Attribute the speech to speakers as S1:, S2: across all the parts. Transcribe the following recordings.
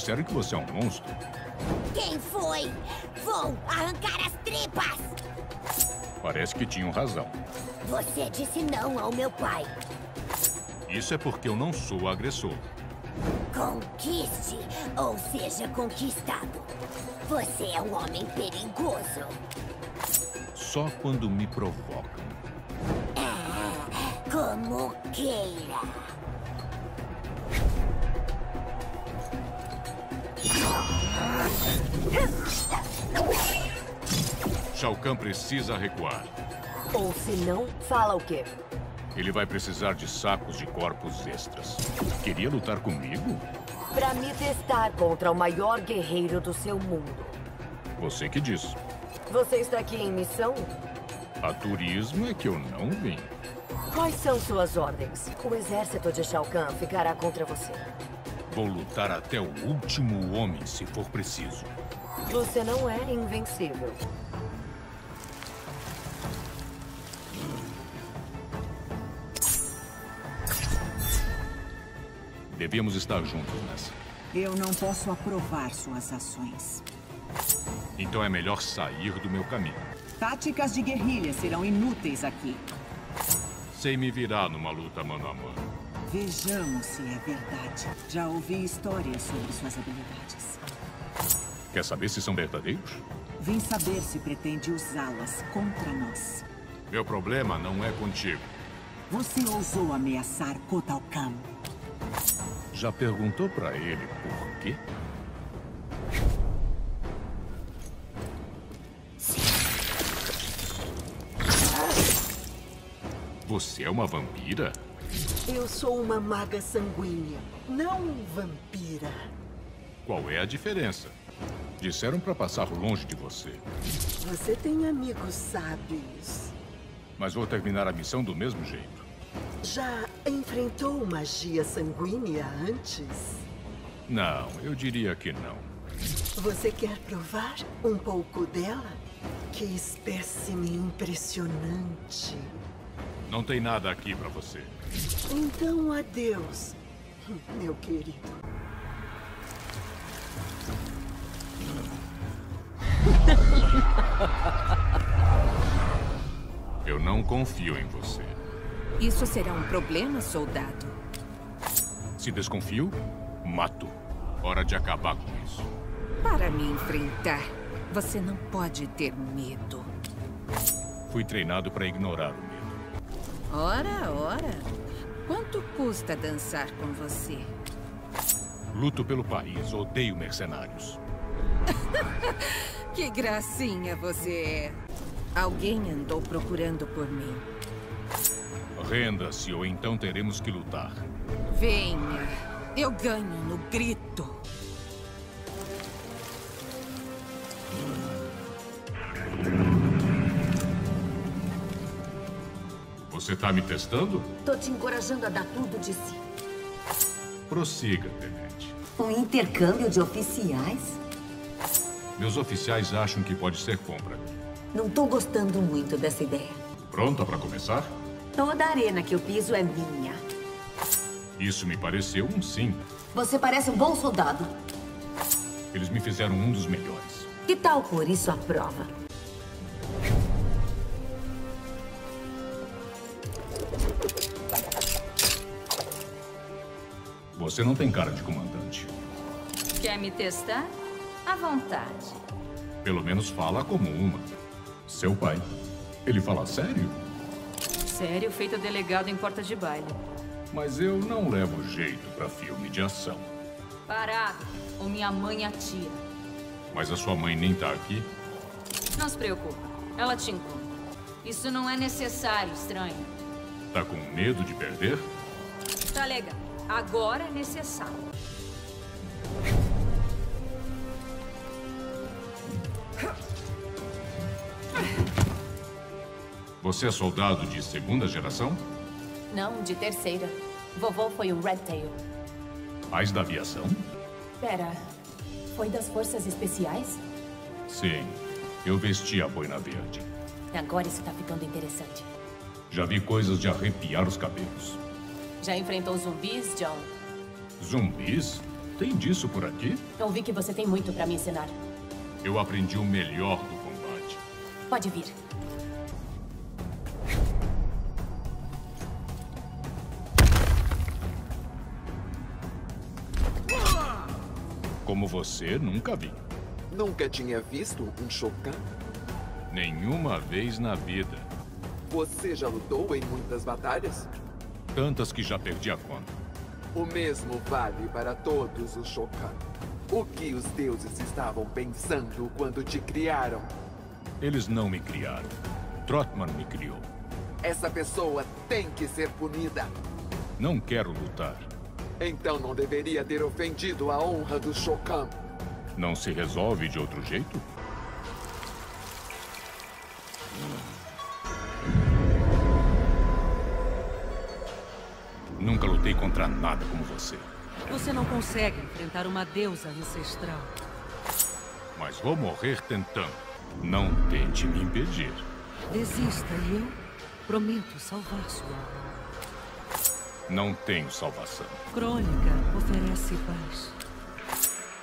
S1: Disseram que você é um monstro.
S2: Quem foi? Vou arrancar as tripas!
S1: Parece que tinham razão.
S2: Você disse não ao meu pai.
S1: Isso é porque eu não sou agressor.
S2: Conquiste ou seja conquistado. Você é um homem perigoso.
S1: Só quando me provocam.
S2: É, como queira.
S1: Shao Kahn precisa recuar.
S3: Ou se não, fala o quê?
S1: Ele vai precisar de sacos de corpos extras. Queria lutar comigo?
S3: Pra me testar contra o maior guerreiro do seu mundo.
S1: Você que diz.
S3: Você está aqui em missão?
S1: A turismo é que eu não vim.
S3: Quais são suas ordens? O exército de Shao Kahn ficará contra você.
S1: Vou lutar até o último homem, se for preciso.
S3: Você não é invencível.
S1: Devemos estar juntos nessa.
S4: Eu não posso aprovar suas ações.
S1: Então é melhor sair do meu caminho.
S4: Táticas de guerrilha serão inúteis aqui.
S1: Sei me virar numa luta mano a mano.
S4: Vejamos se é verdade. Já ouvi histórias sobre suas habilidades.
S1: Quer saber se são verdadeiros?
S4: Vim saber se pretende usá-las contra nós.
S1: Meu problema não é contigo.
S4: Você ousou ameaçar Kotal Kahn.
S1: Já perguntou pra ele por quê? Você é uma vampira?
S5: Eu sou uma maga sanguínea, não vampira.
S1: Qual é a diferença? Disseram pra passar longe de você.
S5: Você tem amigos sábios.
S1: Mas vou terminar a missão do mesmo jeito.
S5: Já enfrentou magia sanguínea antes?
S1: Não, eu diria que não.
S5: Você quer provar um pouco dela? Que espécime impressionante.
S1: Não tem nada aqui pra você.
S5: Então, adeus, meu querido.
S1: Eu não confio em você.
S6: Isso será um problema, soldado?
S1: Se desconfio, mato. Hora de acabar com isso.
S6: Para me enfrentar, você não pode ter medo.
S1: Fui treinado para ignorar o medo.
S6: Ora, ora. Quanto custa dançar com você?
S1: Luto pelo país, odeio mercenários.
S6: que gracinha você é. Alguém andou procurando por mim.
S1: Renda-se ou então teremos que lutar.
S6: Venha. Eu ganho no grito.
S1: Você tá me testando?
S3: Tô te encorajando a dar tudo de si.
S1: Prossiga, tenente.
S3: Um intercâmbio de oficiais?
S1: Meus oficiais acham que pode ser compra.
S3: Não tô gostando muito dessa ideia.
S1: Pronta para começar?
S3: Toda a arena que eu piso é minha.
S1: Isso me pareceu um sim.
S3: Você parece um bom soldado.
S1: Eles me fizeram um dos melhores.
S3: Que tal por isso a prova?
S1: Você não tem cara de comandante.
S7: Quer me testar? À vontade.
S1: Pelo menos fala como uma. Seu pai. Ele fala sério?
S7: Sério, feito delegado em porta de baile.
S1: Mas eu não levo jeito pra filme de ação.
S7: Parado, ou minha mãe atira.
S1: Mas a sua mãe nem tá aqui?
S7: Não se preocupe, ela te encontra. Isso não é necessário, estranho.
S1: Tá com medo de perder?
S7: Legal. Agora é necessário.
S1: Você é soldado de segunda geração?
S8: Não, de terceira. Vovô foi um Red Tail.
S1: Mais da aviação?
S8: Pera, foi das forças especiais?
S1: Sim. Eu vesti a boina verde.
S8: Agora isso tá ficando interessante.
S1: Já vi coisas de arrepiar os cabelos.
S8: Já enfrentou zumbis, John?
S1: Zumbis? Tem disso por aqui?
S8: Ouvi que você tem muito pra me ensinar.
S1: Eu aprendi o melhor do combate.
S8: Pode vir.
S1: Como você, nunca vi.
S9: Nunca tinha visto um Shokan?
S1: Nenhuma vez na vida.
S9: Você já lutou em muitas batalhas?
S1: Tantas que já perdi a conta.
S9: O mesmo vale para todos os Shokan. O que os deuses estavam pensando quando te criaram?
S1: Eles não me criaram. Trotman me criou.
S9: Essa pessoa tem que ser punida.
S1: Não quero lutar.
S9: Então não deveria ter ofendido a honra do Shokan.
S1: Não se resolve de outro jeito? Lutei contra nada como você.
S10: Você não consegue enfrentar uma deusa ancestral.
S1: Mas vou morrer tentando. Não tente me impedir.
S10: Desista e eu prometo salvar sua alma.
S1: Não tenho salvação.
S10: Crônica oferece paz.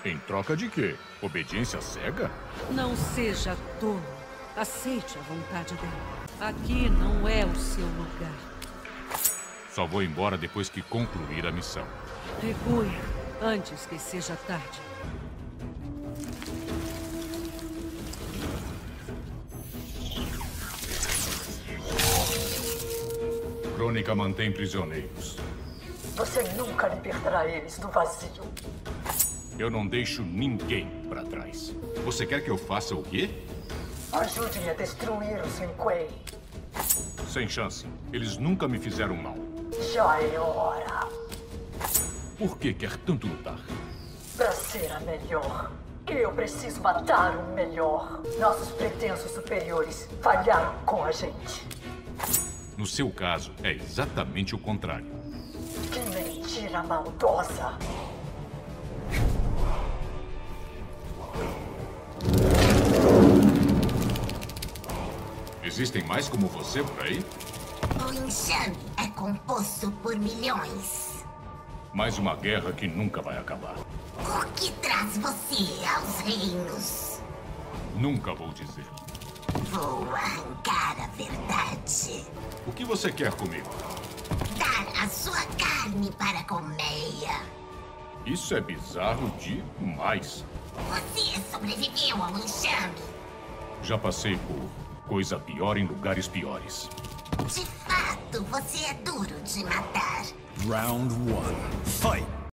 S1: Em troca de quê? Obediência cega?
S10: Não seja tolo. Aceite a vontade dela. Aqui não é o seu lugar.
S1: Só vou embora depois que concluir a missão.
S10: Recue antes que seja tarde.
S1: Crônica mantém prisioneiros.
S3: Você nunca libertará eles do vazio.
S1: Eu não deixo ninguém para trás. Você quer que eu faça o quê?
S3: Ajude-me a destruir o Sinquei.
S1: Sem chance. Eles nunca me fizeram mal.
S3: Já é hora.
S1: Por que quer tanto lutar?
S3: Pra ser a melhor. Eu preciso matar o melhor. Nossos pretensos superiores falharam com a gente.
S1: No seu caso, é exatamente o contrário.
S3: Que mentira maldosa.
S1: Existem mais como você por aí?
S2: O enxame é composto por milhões.
S1: Mais uma guerra que nunca vai acabar.
S2: O que traz você aos reinos?
S1: Nunca vou dizer.
S2: Vou arrancar a verdade.
S1: O que você quer comigo?
S2: Dar a sua carne para colmeia.
S1: Isso é bizarro demais.
S2: Você sobreviveu ao enxame.
S1: Já passei por coisa pior em lugares piores.
S2: De fato, você é duro de matar.
S11: Round one. Fight!